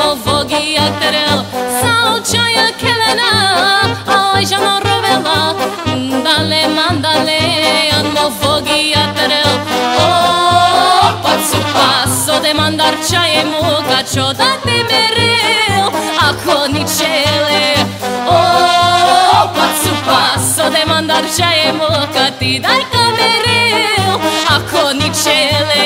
ما واقعی درل سالچای کلنا آی جما رو بلا داله من داله آن ما واقعی درل آر پاسو پاسو ده من در چای موگا چو داده مرل اکو نیچله آر پاسو پاسو ده من در چای موگا تی دار کامرل اکو نیچله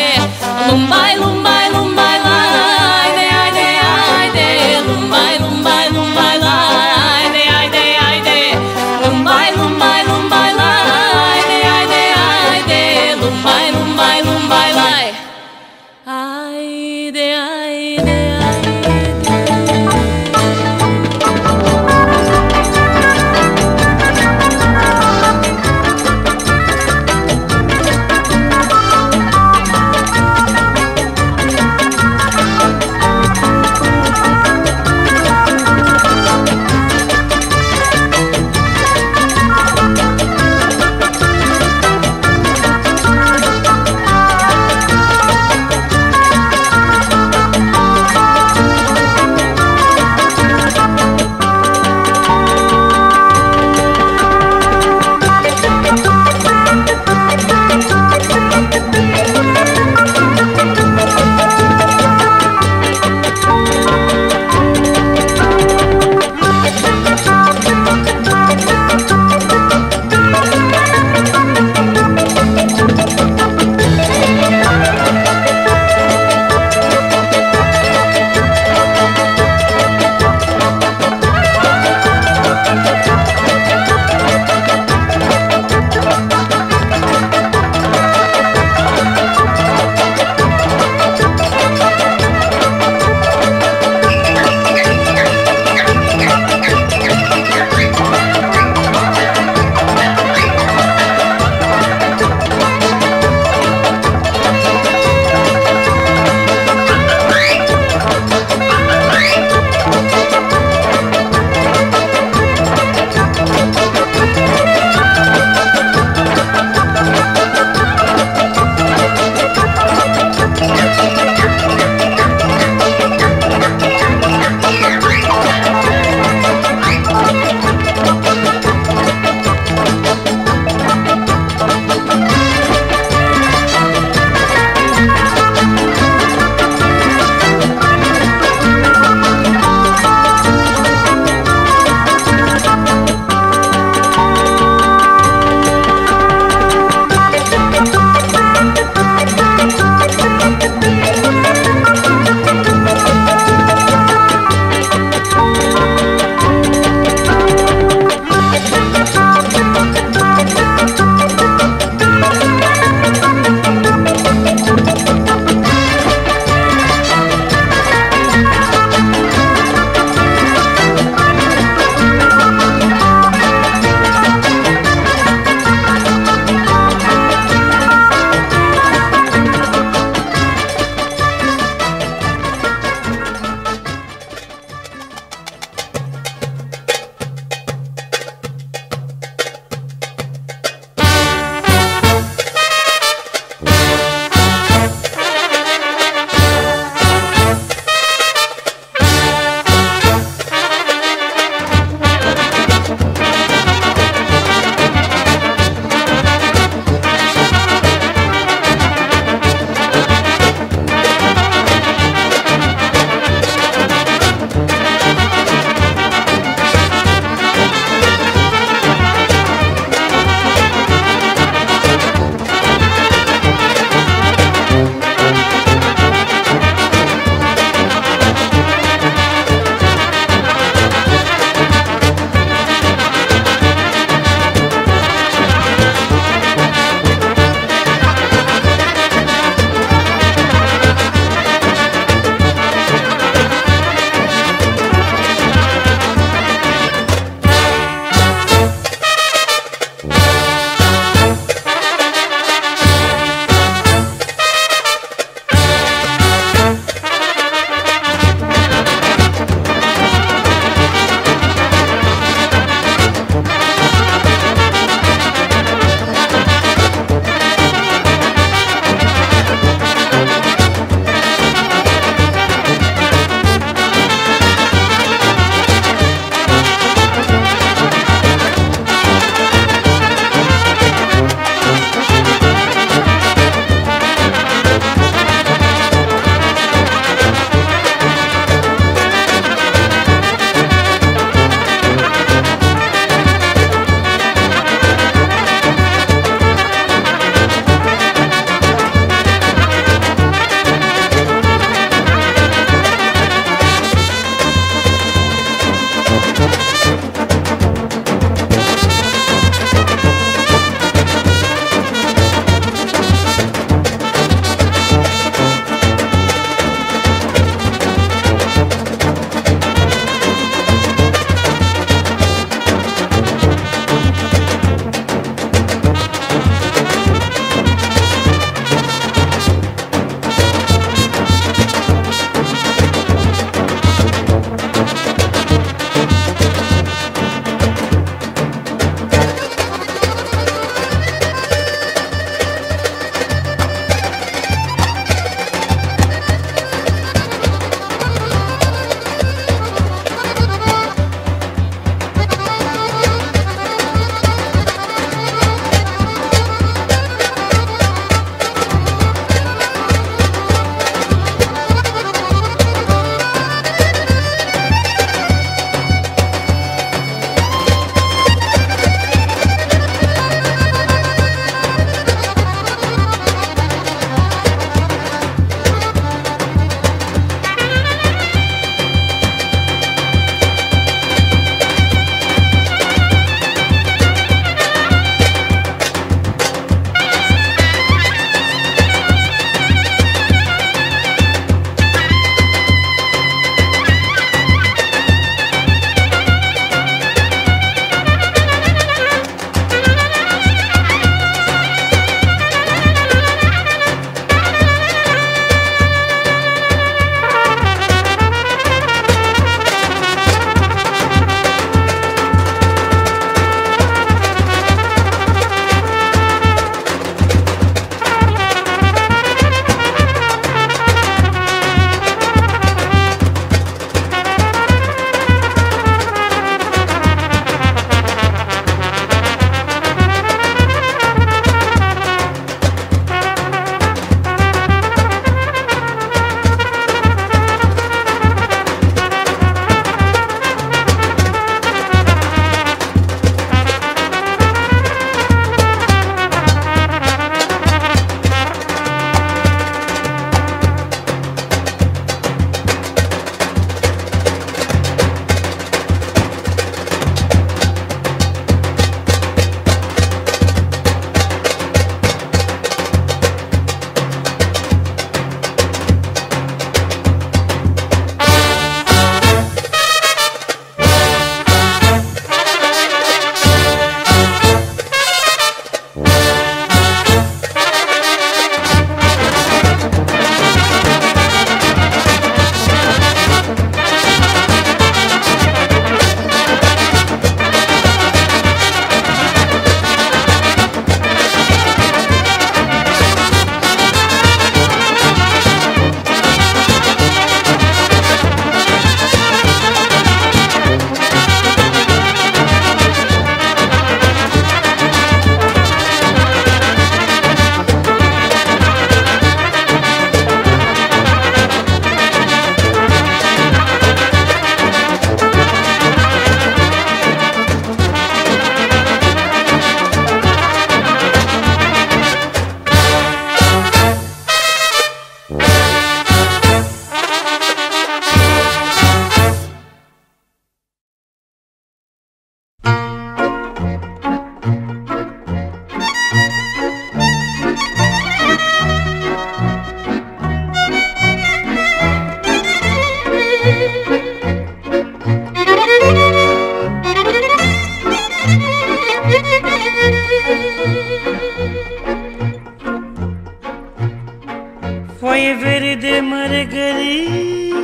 foaie verde mărgărit.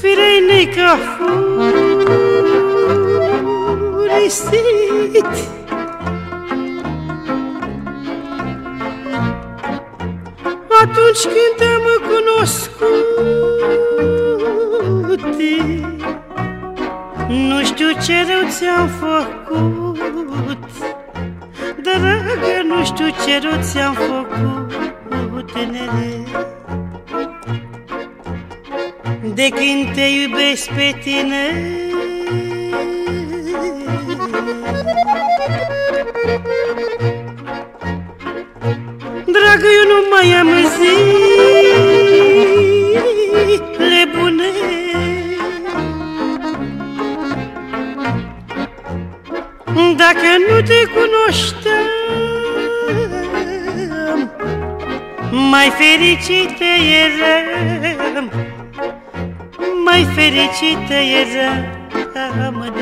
Firenică furisit Atunci când te-am cunoscut Nu știu ce rău ți-am făcut. Dragă, nu știu ce rău ți-am făcut, nere De când te iubesc pe tine fericită eram Mai fericită eram,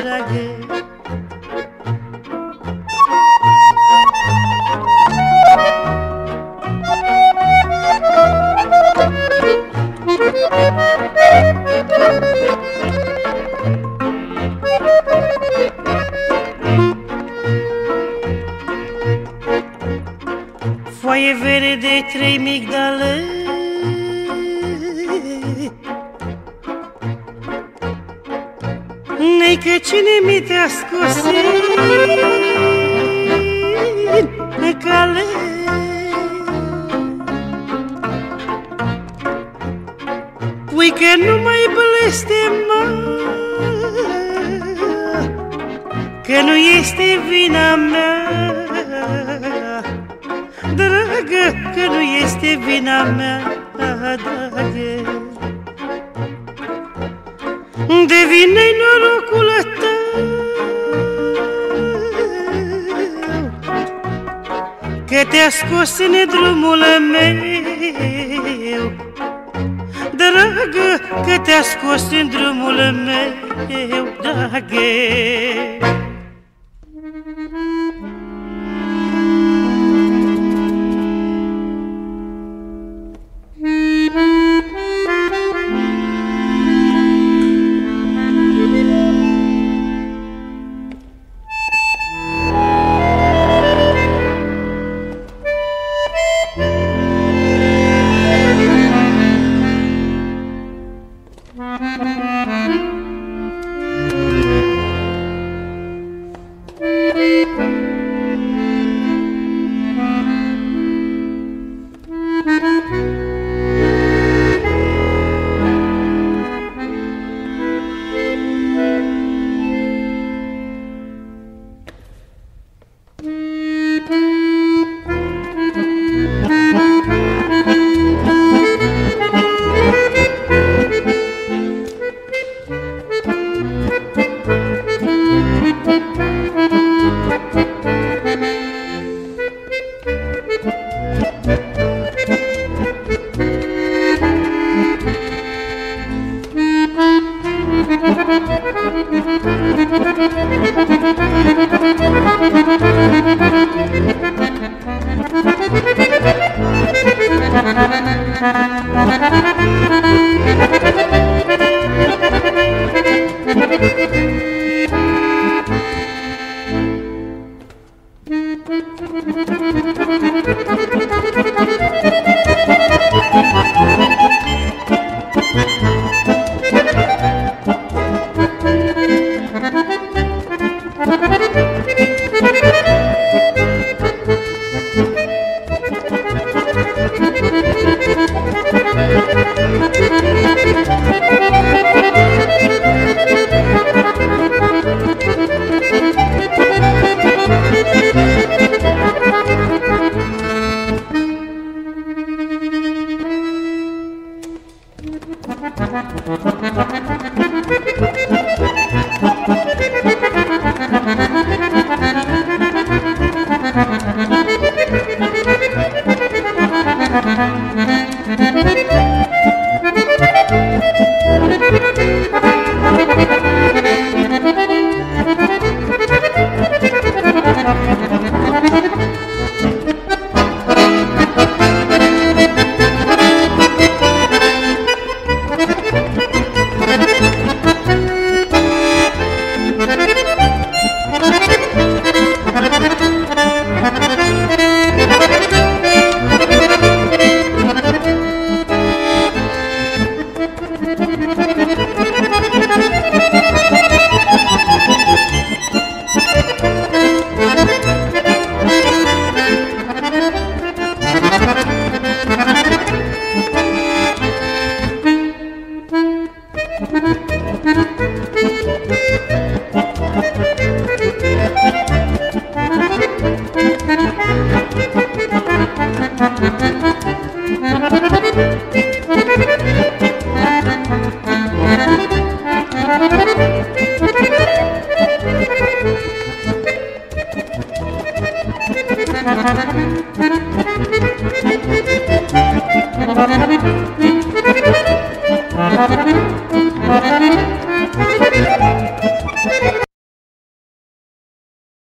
dragă trei migdale Nei că cine mi te-a scos în cale. Pui că nu mai blestema Că nu este vina mea Dragă, că nu este vina mea Dragă. De vine norocul tău Că te-a scos în drumul meu. Dragă, că te-a scos în drumul meu Dragă